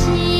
see.